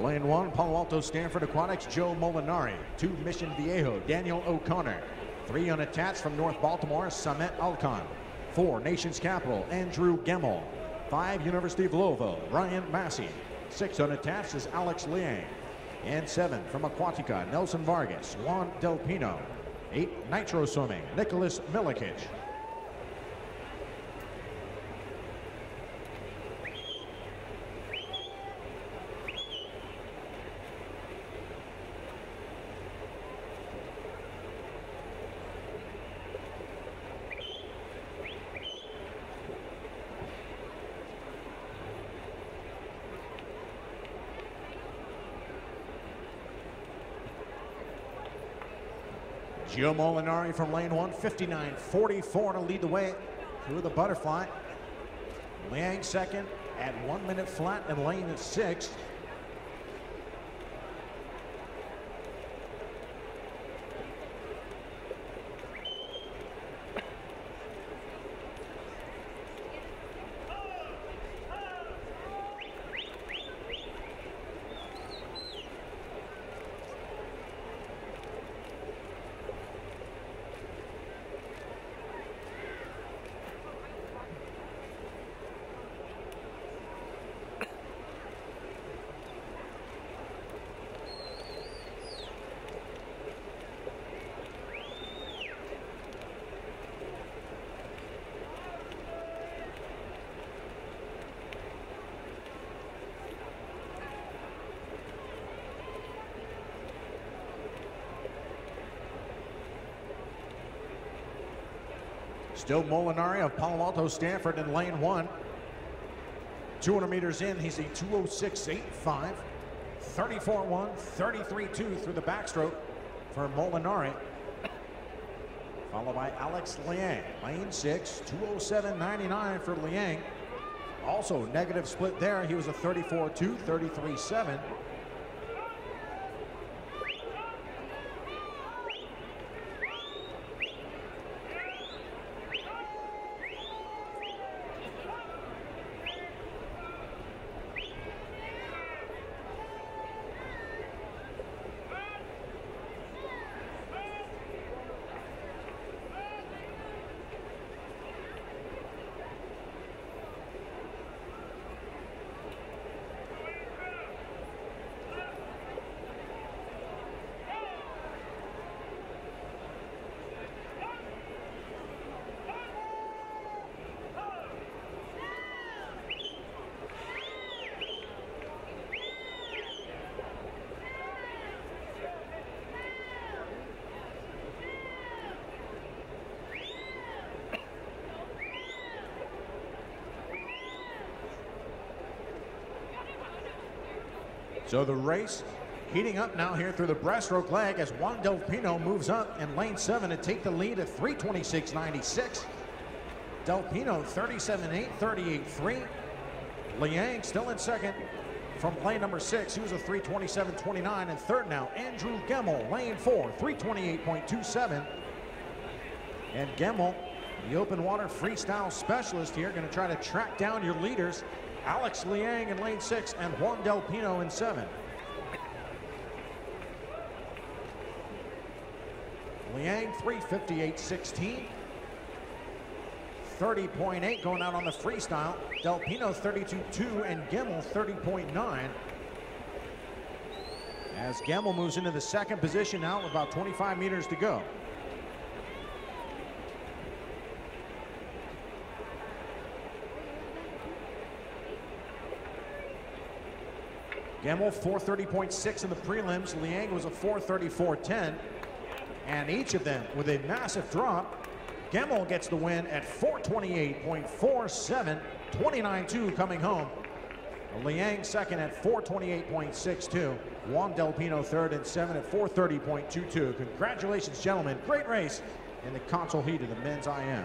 Lane one, Palo Alto Stanford Aquatics, Joe Molinari. Two, Mission Viejo, Daniel O'Connor. Three unattached from North Baltimore, Samet Alkan. Four, Nations Capital, Andrew Gemmel. Five, University of Louisville, Ryan Massey. Six unattached is Alex Liang. And seven, from Aquatica, Nelson Vargas, Juan Del Pino. Eight, Nitro Swimming, Nicholas Milikic. Gio Molinari from lane one, 59-44 to lead the way through the butterfly. Liang second at one minute flat in lane six. Still Molinari of Palo Alto Stanford in lane one. 200 meters in, he's a 206.85. 34-1, 33-2 through the backstroke for Molinari. Followed by Alex Liang. Lane six, 207.99 for Liang. Also negative split there. He was a 34-2, 33-7. So the race heating up now here through the breaststroke leg as Juan Del Pino moves up in lane seven to take the lead at 326.96. Del Pino 37.8, 38.3. Liang still in second from lane number six. He was a 327.29 and third now. Andrew Gemmel, lane four, 328.27. And Gemmel, the open water freestyle specialist here, going to try to track down your leaders. Alex Liang in lane six and Juan Del Pino in seven. Liang 358.16. 30.8 going out on the freestyle. Del Pino 32.2 and Gemmel 30.9. As Gemmel moves into the second position now about 25 meters to go. Gemmel 430.6 in the prelims. Liang was a 434.10. And each of them with a massive drop. Gemmel gets the win at 428.47, 29-2 coming home. Liang second at 428.62. Juan Del Pino third and seven at 430.22. Congratulations, gentlemen. Great race in the console heat of the men's IM.